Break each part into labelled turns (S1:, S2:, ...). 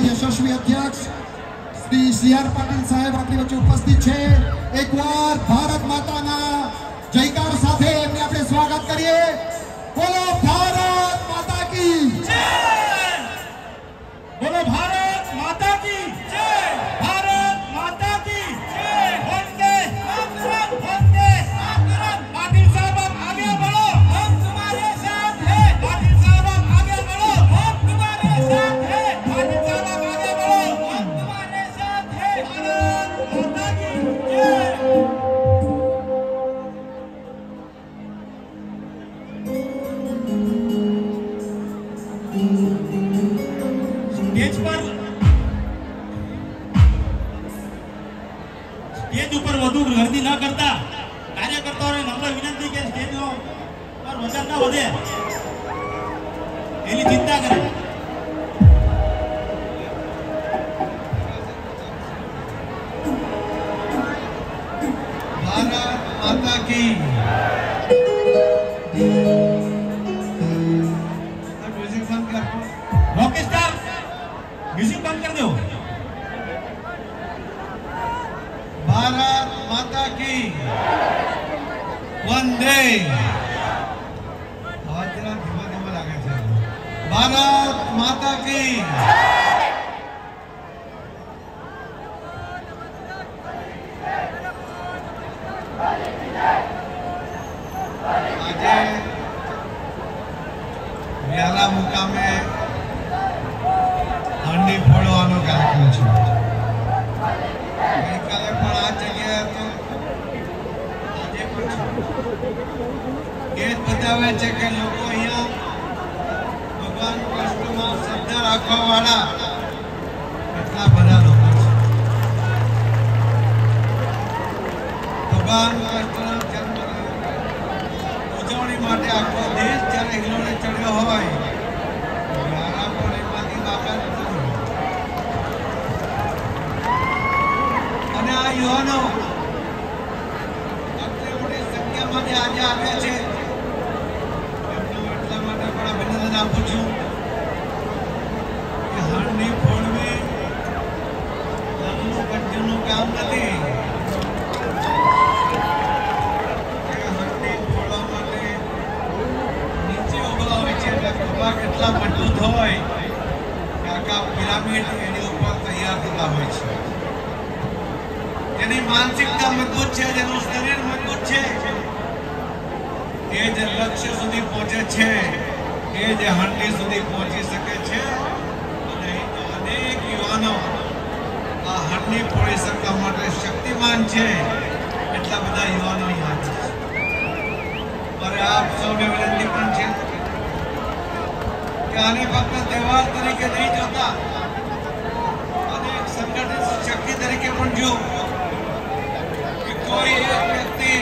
S1: પાર્ટીના યશસ્વી અધ્યક્ષ Shri C R Patil સાહેબ આપણી વચ્ચે ઉપસ્થિત છે. એકવાર ભારત માતાના જયકાર સાથે એમને આપણે સ્વાગત કરીએ. બોલો ભારત માતા કી
S2: બોલો ભારત કરતા કાર્યકર્તાઓને નમ્ર વિનંતી કે સ્ટેજનો પર વજન ન વધે. એની ચિંતા કરે.
S3: ભારત માતા वंदे અવાજ જરા ધીમા ધીમા લાગે છે ભારત માતા કી આજે વ્યારા મુકામે હાંડી ફોડવાનો કાર્યક્રમ છે ગઈકાલે પણ આ જગ્યાએ હતો આજે જ બતાવે છે કે લોકો અહીંયા ભગવાન કૃષ્ણમાં શ્રદ્ધા રાખવા વાળા કેટલા બધા લોકો છે. ભગવાન કૃષ્ણનો ઉજવણી માટે આખો દેશ જ્યારે હિલોળે ચડ્યો હોય ત્યારે પણ એમાંથી બાકાત નથી. અને આ યુવાનો આટલી મોટી સંખ્યામાં જે આજે છે. એટલા માટે પણ અભિનંદન આપું છું કે હાંડની ફોડવી નાનું કંઠીનું કામ નથી. એટલે મજબૂત હોય કે આખા પિરામિડ એની ઉપર તૈયાર થતા હોય છે. એની માનસિકતા મજબૂત છે, જેનું શરીર મજબૂત છે એ જ લક્ષ્ય સુધી પહોંચે છે. એ જ હાંડી સુધી પહોંચી શકે છે. અને અનેક યુવાનો આ હાંડી પોળી શકવા માટે શક્તિમાન છે. એટલા બધા યુવાનો અહીંયા છે. મારે આપ સૌને વિનંતી પણ છે કે આને ફક્ત તહેવાર તરીકે નહીં જોતા, અને સંગઠિત શક્તિ તરીકે પણ જો કોઈ એક વ્યક્તિ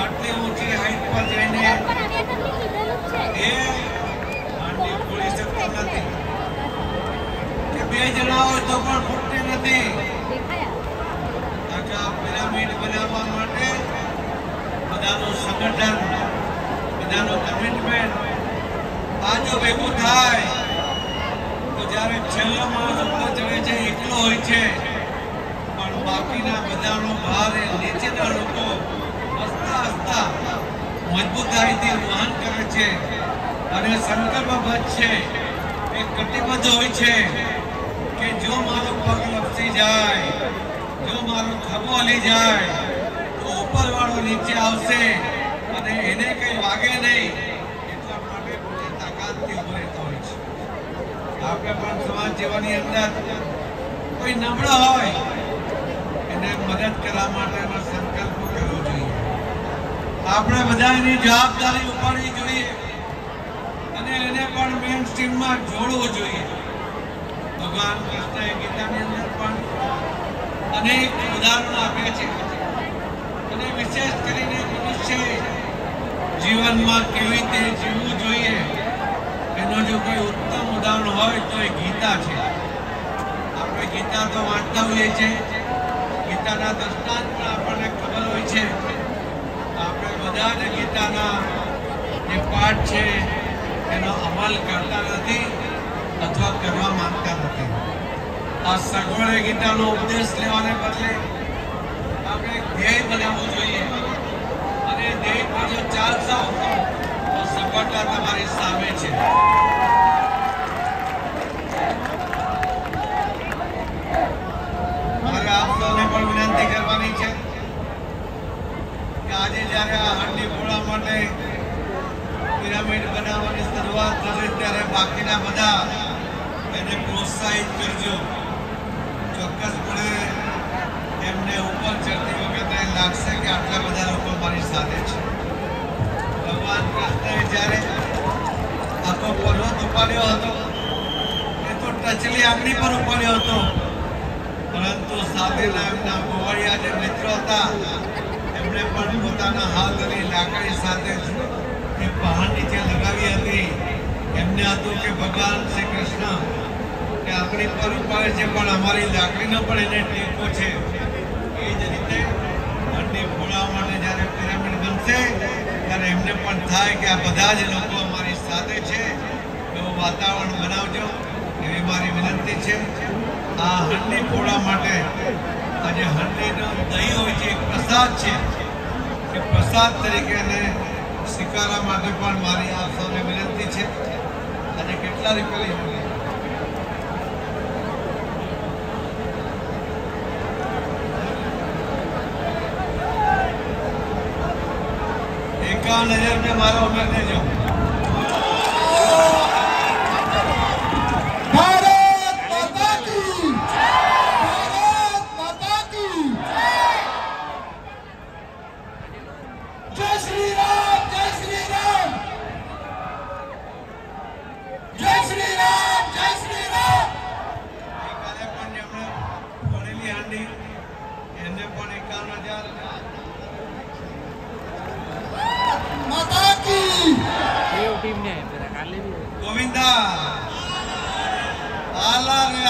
S3: આટલી ઊંચી હાઈટ પર જઈને એ હાંડી ફોડી શકતો નથી કે બે જણા હોય તો પણ ફૂટતી નથી આખા પિરામિડ બનાવવા માટે બધાનું સંગઠન બધાનું કમિટમેન્ટ આ જો ભેગું થાય તો જ્યારે છેલ્લો માણસ ઉપર ચડે છે એકલો હોય છે પણ બાકીના બધાનો એ નીચેના લોકો હસતા હસતા મજબૂતાઈથી વહન કરે છે અને સંકલ્પબદ્ધ છે. એ કટિબદ્ધ હોય છે કે જો મારો પગ લપસી જાય, જો મારો ખભો હલી જાય, તો ઉપરવાળો નીચે આવશે અને એને કંઈ વાગે નહીં, એટલા માટે પોતે તાકાતથી ઊભો રહેતો હોય છે. આપણે પણ સમાજ જીવનની અંદર કોઈ નબળો હોય એને મદદ કરવા માટેનો સંકલ્પ કરવો જોઈએ. આપણે બધા એની જવાબદારી ઉપાડવી જોઈએ અને એને પણ મેઇન સ્ટ્રીમમાં જોડવું જોઈએ. ભગવાન કૃષ્ણએ ગીતાની અંદર પણ અનેક ઉદાહરણો આપ્યા છે. અને વિશેષ કરીને મનુષ્ય જીવનમાં કેવી રીતે જીવવું જોઈએ, એનો જો કોઈ ઉત્તમ ઉદાહરણ હોય તો એ ગીતા છે. આપણે ગીતા તો વાંચતા હોઈએ છીએ. ગીતાના દૃષ્ટાંત પણ આપણને ખબર હોય છે. આપણે બધા જ ગીતાના જે પાઠ છે, એનો અમલ કરતા નથી અથવા કરવા માંગતા નથી. આ સગવડે ગીતાનો ઉપદેશ લેવાને બદલે આપણે ધ્યેય બનાવવું જોઈએ. અને ધ્યેય પર જો ચાલશો, તો સફળતા તમારી સામે છે મારે આપ સૌને પણ વિનંતી કરવાની છે કે આજે જ્યારે આ હાંડી ફોડા માટે પિરામિડ બનાવવાની શરૂઆત થશે ત્યારે બાકીના બધા એને પ્રોત્સાહિત કરજો. ચોક્કસપણે એમને ઉપર ચડતી વખતે લાગશે કે આટલા બધા લોકો મારી સાથે છે. ભગવાન કૃષ્ણએ જ્યારે આખો પર્વત ઉપાડ્યો હતો, એ તો ટચલી આંગળી પર ઉપાડ્યો હતો. પરંતુ સાથેના એમના ગોવાળિયા જે મિત્રો હતા એમણે પણ પોતાના હાથ અને લાકડી સાથે એ પહાડ નીચે લગાવી હતી, એમને હતું કે ભગવાન શ્રી કૃષ્ણ, કે આપણી પર ઉપાડે છે પણ અમારી લાકડીનો પણ એને ટેકો છે, એ જ રીતે મંદિર ફોડવા માટે જ્યારે પિરામિડ બનશે, ત્યારે એમને પણ થાય કે આ બધા જ લોકો અમારી સાથે છે. એવું વાતાવરણ બનાવજો. એવી મારી વિનંતી છે. આ હંડી ફોડા માટે આજે હંડીનો દહીં હોય છે એક પ્રસાદ છે એ પ્રસાદ તરીકે એને સ્વીકારવા માટે પણ મારી આપ સૌને વિનંતી છે. અને કેટલા રૂપિયા લઈ એકાવન હજાર રૂપિયા મારો ઉમેર દેજો
S4: ને પેલા કાલે બી
S3: ગોવિંદા. આલા રે